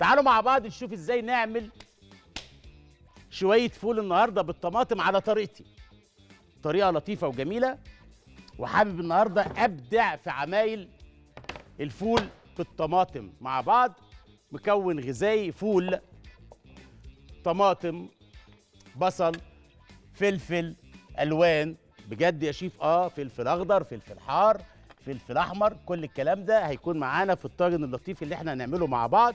تعالوا مع بعض نشوف إزاي نعمل شوية فول النهارده بالطماطم على طريقتي. طريقة لطيفة وجميلة. وحابب النهارده أبدع في عمايل الفول بالطماطم. مع بعض مكون غذائي فول طماطم بصل فلفل ألوان. بجد يا شيف آه فلفل أخضر فلفل حار فلفل أحمر كل الكلام ده هيكون معانا في الطاجن اللطيف اللي إحنا هنعمله مع بعض.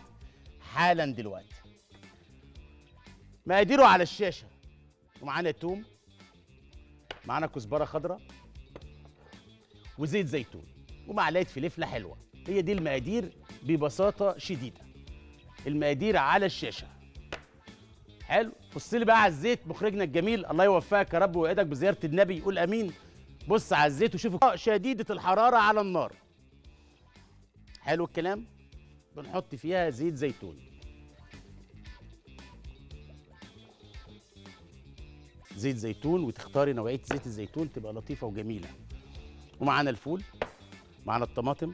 حالا دلوقتي. مقاديره على الشاشة. ومعانا توم. معانا كزبرة خضراء. وزيت زيتون. ومعلقة فلفلة حلوة. هي دي المقادير ببساطة شديدة. المقادير على الشاشة. حلو. بص لي بقى على الزيت مخرجنا الجميل. الله يوفقك يا رب ويعيدك بزيارة النبي. يقول آمين. بص على الزيت وشوف شديدة الحرارة على النار. حلو الكلام؟ بنحط فيها زيت زيتون. زيت زيتون وتختاري نوعية زيت الزيتون تبقى لطيفة وجميلة. ومعانا الفول معانا الطماطم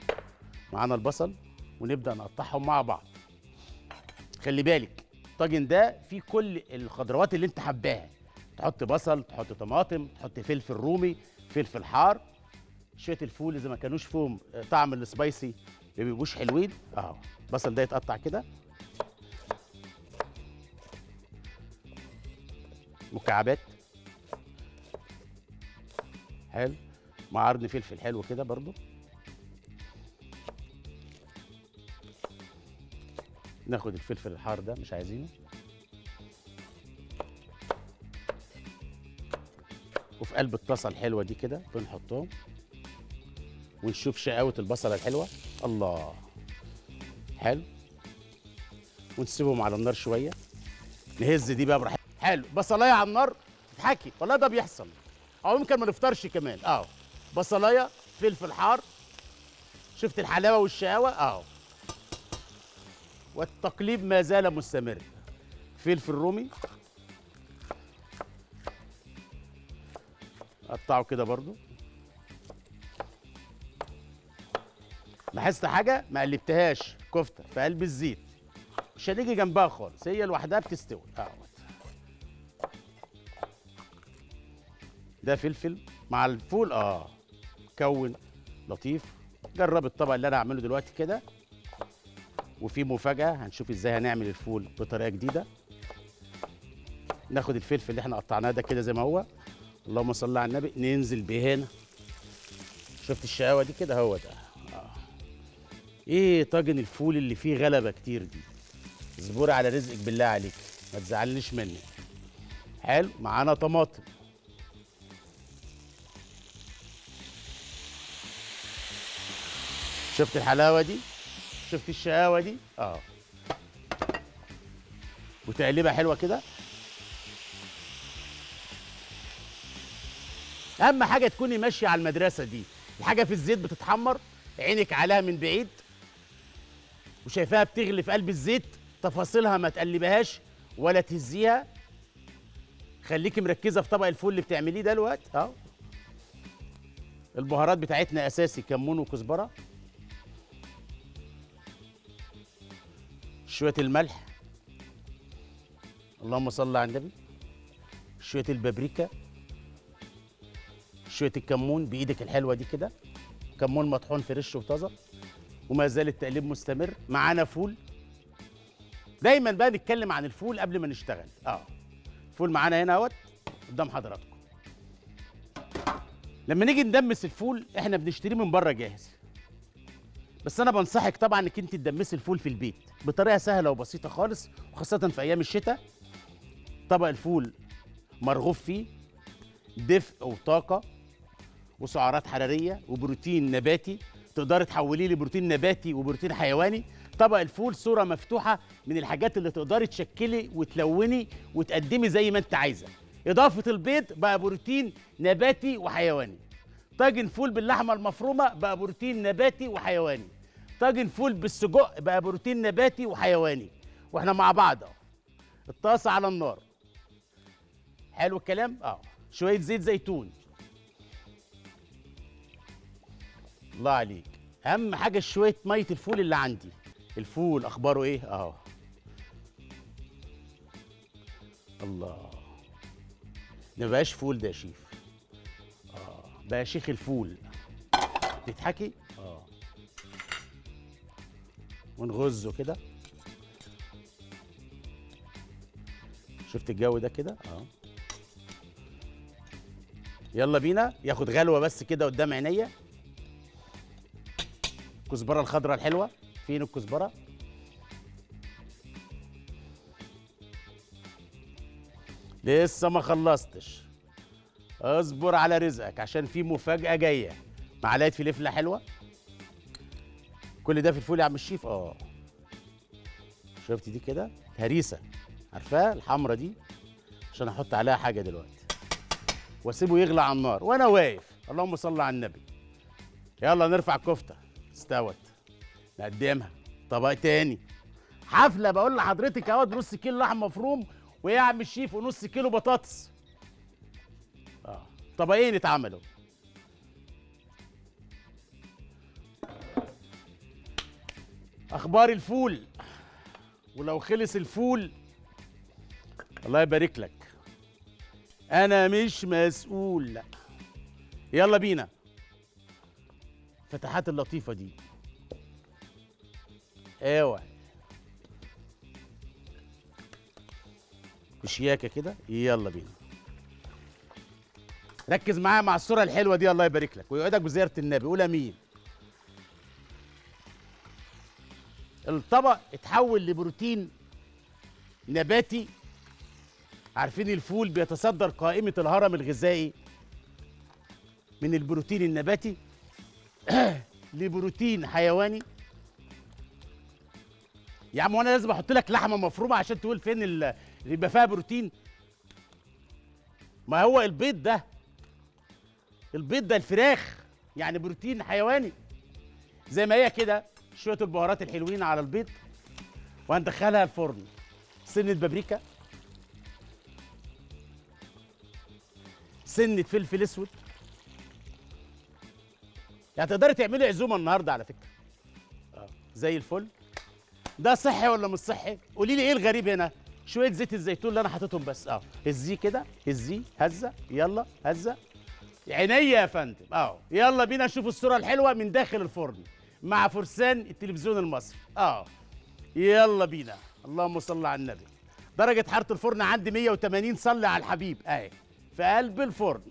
معانا البصل ونبدأ نقطعهم مع بعض. خلي بالك الطاجن ده فيه كل الخضروات اللي انت حباها. تحط بصل تحط طماطم تحط فلفل رومي فلفل حار شوية الفول إذا ما كانوش فيهم طعم السبايسي. ما بيبقوش حلوين. اهو البصل ده يتقطع كده. مكعبات. حلو. مع قرن فلفل حلو كده برضو. ناخد الفلفل الحار ده مش عايزينه. وفي قلب الطاسة الحلوة دي كده بنحطهم. ونشوف شقاوة البصلة الحلوة. الله. حلو. ونسيبهم على النار شوية. نهز دي بقى براحتنا. حلو. بصلاية على النار تضحكي والله ده بيحصل. أو يمكن ما نفطرش كمان. آه بصلاية فلفل حار. شفت الحلاوة والشقاوة؟ آه والتقليب ما زال مستمر. فلفل رومي. قطعه كده برضو. لاحظت حاجة؟ ما قلبتهاش. كفتة في قلب الزيت. مش هنيجي جنبها خالص. هي لوحدها بتستوي. اهوت ده فلفل مع الفول. آه. كون لطيف. جرب الطبق اللي أنا هعمله دلوقتي كده. وفي مفاجأة هنشوف إزاي هنعمل الفول بطريقة جديدة. ناخد الفلفل اللي إحنا قطعناه ده كده زي ما هو. اللهم صل على النبي. ننزل بيه هنا. شفت الشقاوة دي كده؟ هو ده. إيه طاجن الفول اللي فيه غلبة كتير دي؟ اصبري على رزقك بالله عليك ما تزعلنيش مني حلو معانا طماطم. شفت الحلاوة دي؟ شفت الشقاوة دي؟ آه. وتقليبة حلوة كده؟ أهم حاجة تكوني ماشية على المدرسة دي. الحاجة في الزيت بتتحمر عينك عليها من بعيد وشايفاها بتغلي في قلب الزيت تفاصيلها ما تقلبهاش ولا تهزيها. خليكي مركزة في طبق الفول اللي بتعمليه ده الوقت. أهو. البهارات بتاعتنا أساسي كمون وكزبرة. شوية الملح. اللهم صل على النبي. شوية البابريكا. شوية الكمون بإيدك الحلوة دي كده. كمون مطحون فريش وطازة. وما زال التقليب مستمر. معانا فول. دايما بقى نتكلم عن الفول قبل ما نشتغل. آه. الفول معانا هنا أهوت قدام حضراتكم. لما نيجي ندمس الفول إحنا بنشتريه من بره جاهز. بس أنا بنصحك طبعا إنك أنت تدمسي الفول في البيت بطريقة سهلة وبسيطة خالص وخاصة في أيام الشتاء. طبق الفول مرغوب فيه دفء وطاقة وسعرات حرارية وبروتين نباتي. تقدري تحوليه لبروتين نباتي وبروتين حيواني. طبق الفول صورة مفتوحة من الحاجات اللي تقدري تشكلي وتلوني وتقدمي زي ما انت عايزة. إضافة البيض بقى بروتين نباتي وحيواني. طاجن فول باللحمة المفرومة بقى بروتين نباتي وحيواني. طاجن فول بالسجق بقى بروتين نباتي وحيواني. وإحنا مع بعض الطاسة على النار. حلو الكلام؟ آه. شوية زيت زيتون. الله عليك. أهم حاجة شوية مية الفول اللي عندي. الفول أخباره إيه؟ أهو. الله. ده مبقاش فول ده يا شيف. آه بقى شيخ الفول. تضحكي آه. ونغزه كده. شفت الجو ده كده؟ آه. يلا بينا. ياخد غلوة بس كده قدام عينيا. الكزبرة الخضراء الحلوة. فين الكزبرة؟ لسه ما خلصتش. اصبر على رزقك عشان في مفاجأة جاية. معلقة فلفلة حلوة. كل ده في الفول يا عم الشيف؟ آه. شفتي دي كده؟ هريسة. عارفاها الحمرة دي؟ عشان أحط عليها حاجة دلوقتي. وأسيبه يغلى على النار. وأنا واقف. اللهم صل على النبي. يلا نرفع الكفتة استوت. نقدمها. طبق تاني؟ حفلة بقول لحضرتك اهوت نص كيلو لحم مفروم ويا عم الشيف ونص كيلو بطاطس. آه. طبقين اتعملوا أخبار الفول. ولو خلص الفول الله يبارك لك. أنا مش مسؤول. يلا بينا. الفتحات اللطيفة دي. اوعى بشياكه كده. يلا بينا. ركز معايا مع الصورة الحلوة دي. الله يبارك لك. ويوعدك بزيارة النبي. قول أمين. الطبق اتحول لبروتين نباتي. عارفين الفول بيتصدر قائمة الهرم الغذائي من البروتين النباتي؟ لبروتين حيواني. يا عم وأنا لازم أحط لك لحمة مفرومة عشان تقول فين ال- اللي يبقى فيها بروتين. ما هو البيض ده البيض ده الفراخ يعني بروتين حيواني. زي ما هي كده شوية البهارات الحلوين على البيض وهندخلها الفرن. سنة بابريكا. سنة فلفل أسود. يعني تقدري تعملي عزومة النهارده على فكرة. آه. زي الفل. ده صحي ولا مش صحي؟ قولي لي إيه الغريب هنا؟ شوية زيت الزيتون اللي أنا حاططهم بس. آه. هزيه كده هزيه هزة يلا هزة. عينيا يا فندم. آه. يلا بينا نشوف الصورة الحلوة من داخل الفرن مع فرسان التلفزيون المصري. آه. يلا بينا. اللهم صل على النبي. درجة حرارة الفرن عندي 180 صلي على الحبيب. أهي. في قلب الفرن.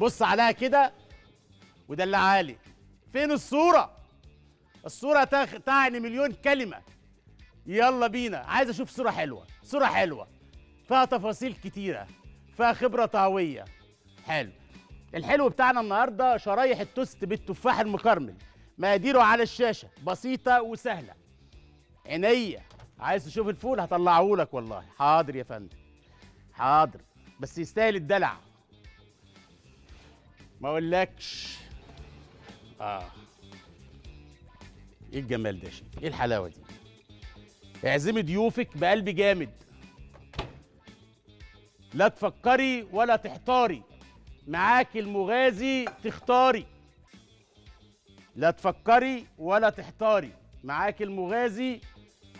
بص عليها كده. ودلعها لي فين الصورة؟ الصورة تخ... تعني مليون كلمة. يلا بينا. عايز أشوف صورة حلوة. صورة حلوة. فيها تفاصيل كتيرة. فيها خبرة طهوية حلو. الحلو بتاعنا النهاردة شرايح التوست بالتفاح المكرمل. مقاديره على الشاشة. بسيطة وسهلة. عينيا. عايز تشوف الفول؟ هطلعه لك والله. حاضر يا فندم. حاضر. بس يستاهل الدلع. ما أقولكش. آه. إيه الجمال ده إيه الحلاوة دي؟ اعزمي ضيوفك بقلب جامد. لا تفكري ولا تحتاري. معاك المغازي تختاري. لا تفكري ولا تحتاري. معاك المغازي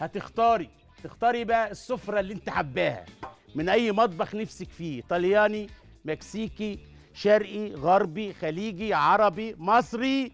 هتختاري. تختاري بقى السفرة اللي انت حباها. من أي مطبخ نفسك فيه؟ طلياني مكسيكي شرقي غربي خليجي عربي مصري